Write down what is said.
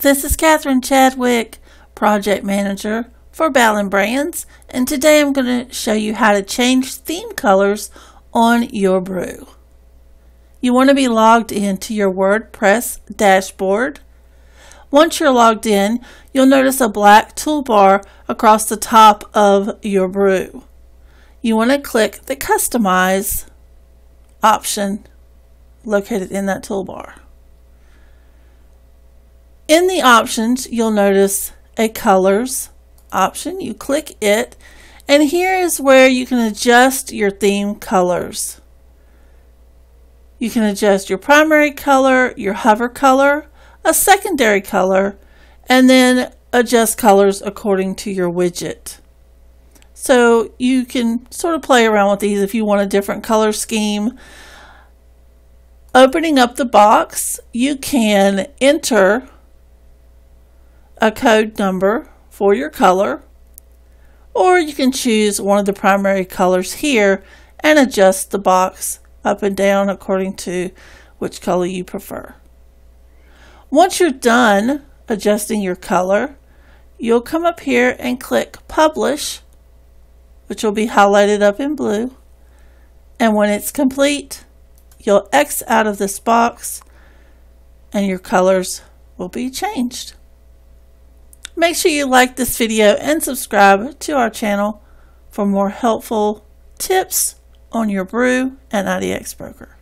This is Catherine Chadwick, Project Manager for Ballen Brands, and today I'm going to show you how to change theme colors on your brew. You want to be logged into your WordPress dashboard. Once you're logged in, you'll notice a black toolbar across the top of your brew. You want to click the Customize option located in that toolbar. In the options, you'll notice a colors option. You click it, and here is where you can adjust your theme colors. You can adjust your primary color, your hover color, a secondary color, and then adjust colors according to your widget. So you can sort of play around with these if you want a different color scheme. Opening up the box, you can enter a code number for your color, or you can choose one of the primary colors here and adjust the box up and down according to which color you prefer. Once you're done adjusting your color, you'll come up here and click Publish, which will be highlighted up in blue. And when it's complete, you'll X out of this box and your colors will be changed. Make sure you like this video and subscribe to our channel for more helpful tips on your brew and IDX broker.